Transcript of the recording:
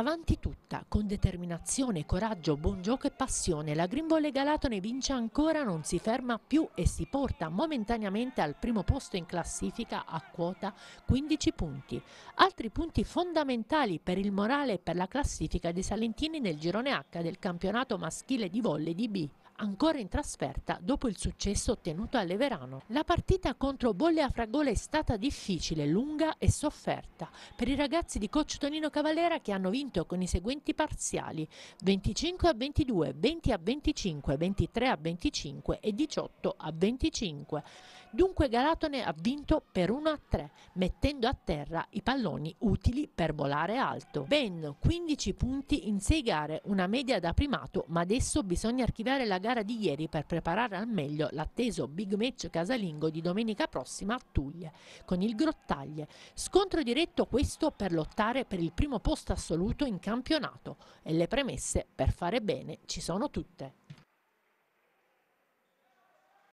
Avanti tutta, con determinazione, coraggio, buon gioco e passione, la Green Galatone vince ancora, non si ferma più e si porta momentaneamente al primo posto in classifica a quota 15 punti. Altri punti fondamentali per il morale e per la classifica dei Salentini nel girone H del campionato maschile di volley di B ancora in trasferta dopo il successo ottenuto a Leverano. La partita contro Bolle a Fragola è stata difficile, lunga e sofferta per i ragazzi di coach Tonino Cavalera che hanno vinto con i seguenti parziali 25 a 22, 20 a 25, 23 a 25 e 18 a 25. Dunque Galatone ha vinto per 1 a 3, mettendo a terra i palloni utili per volare alto. Ben 15 punti in 6 gare, una media da primato, ma adesso bisogna archiviare la gara di ieri per preparare al meglio l'atteso big match casalingo di domenica prossima a Tuglie, con il Grottaglie. Scontro diretto questo per lottare per il primo posto assoluto in campionato e le premesse per fare bene ci sono tutte.